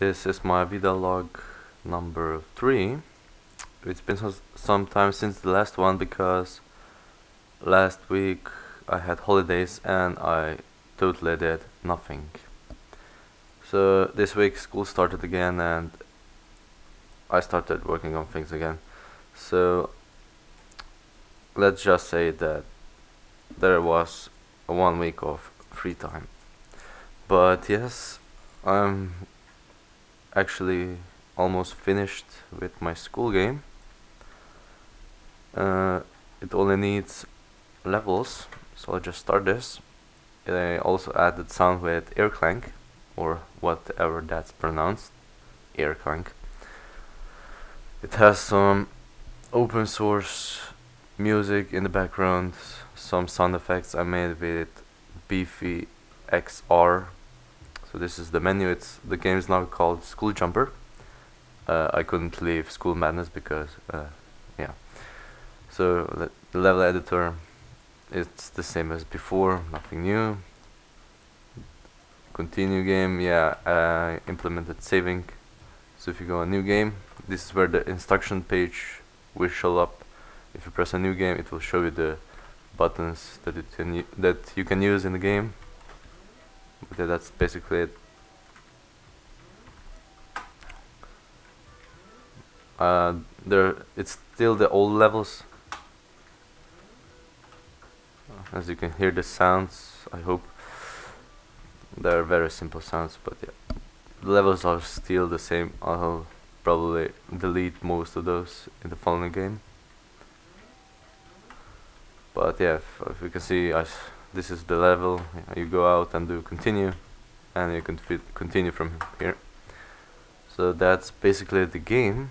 This is my Vida log number 3. It's been so- some time since the last one because last week I had holidays and I totally did nothing. So this week school started again and I started working on things again. So let's just say that there was one week of free time. But yes, I'm actually almost finished with my school game. Uh, it only needs levels, so I'll just start this. I also added sound with irrKlang, or whatever that's pronounced, irrKlang. It has some open source music in the background, some sound effects I made with Beefy XR. So this is the menu. It's the game is now called School Jumper. Uh, I couldn't leave School Madness because, uh, yeah. So the level editor, it's the same as before, nothing new. Continue game, yeah. I implemented saving. So if you go a new game, this is where the instruction page will show up. If you press a new game, it will show you the buttons that it can that you can use in the game. But that's basically it. Uh, there, it's still the old levels. As you can hear the sounds, I hope they're very simple sounds, but yeah, the levels are still the same. I'll probably delete most of those in the following game. But yeah, if, if you can see, I this is the level. You go out and do continue, and you can continue from here. So that's basically the game.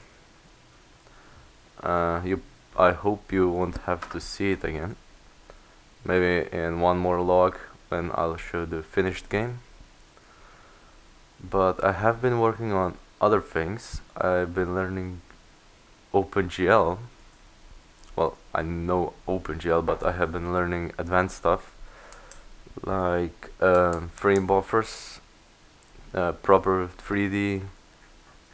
Uh, you, I hope you won't have to see it again. Maybe in one more log when I'll show the finished game. But I have been working on other things. I've been learning OpenGL. Well, I know OpenGL, but I have been learning advanced stuff like um, frame buffers, uh, proper 3D,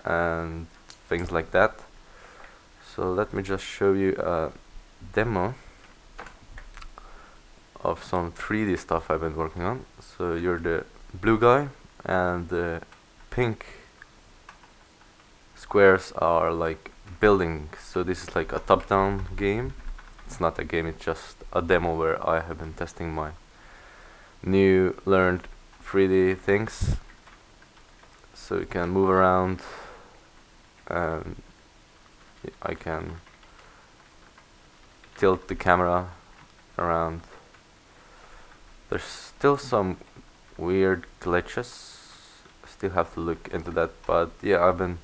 and things like that. So let me just show you a demo of some 3D stuff I've been working on. So you're the blue guy and the pink squares are like buildings. So this is like a top-down game. It's not a game, it's just a demo where I have been testing my new learned 3D things. So you can move around and I can tilt the camera around. There's still some weird glitches. Still have to look into that, but yeah, I've been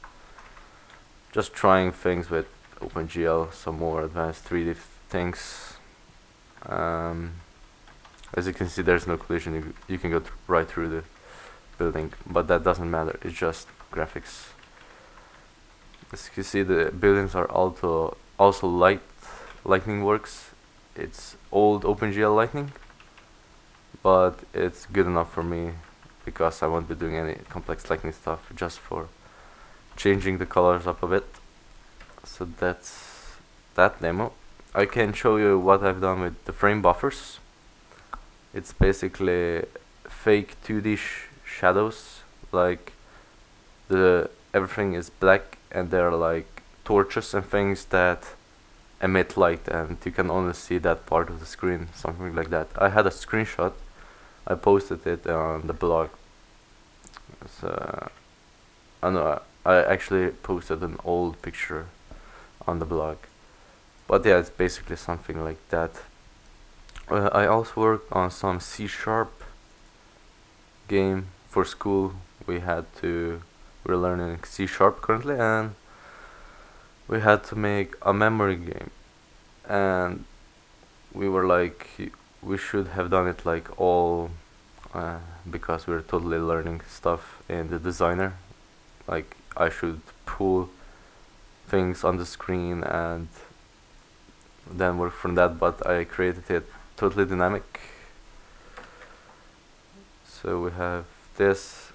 just trying things with OpenGL, some more advanced 3D things. Um, as you can see, there's no collision. You, you can go th right through the building, but that doesn't matter. It's just graphics. As you can see, the buildings are also also light. Lightning works. It's old OpenGL Lightning, but it's good enough for me because I won't be doing any complex lightning stuff. Just for changing the colors up a bit. So that's that demo. I can show you what I've done with the frame buffers. It's basically fake 2D sh shadows, like the everything is black and there are like torches and things that emit light and you can only see that part of the screen, something like that. I had a screenshot, I posted it on the blog. So, I know I actually posted an old picture on the blog. But yeah, it's basically something like that. Uh, I also worked on some C sharp game for school. We had to we're learning C sharp currently and we had to make a memory game and we were like we should have done it like all uh, because we are totally learning stuff in the designer like I should pull things on the screen and then work from that but I created it totally dynamic so we have this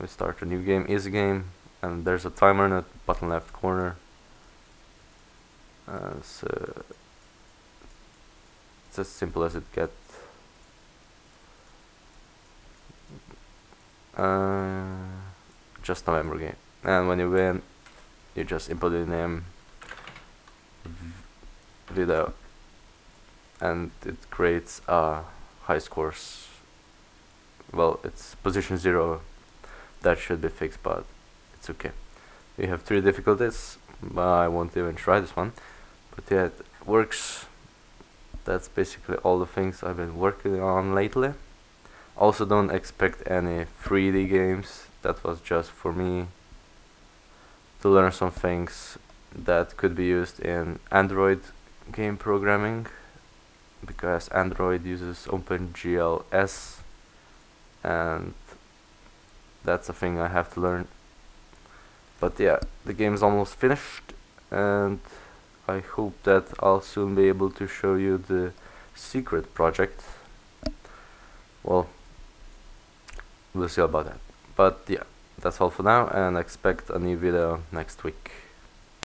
we start a new game, easy game, and there's a timer in the bottom left corner. Uh, so it's as simple as it gets. Uh, just memory game, and when you win, you just input the name, video, and it creates high scores. Well, it's position zero. That should be fixed, but it's okay. We have three difficulties, but I won't even try this one. But yeah, it works. That's basically all the things I've been working on lately. Also, don't expect any 3D games. That was just for me to learn some things that could be used in Android game programming because Android uses OpenGL ES and that's a thing I have to learn. But yeah the game is almost finished and I hope that I'll soon be able to show you the secret project. Well we'll see about that. But yeah that's all for now and expect a new video next week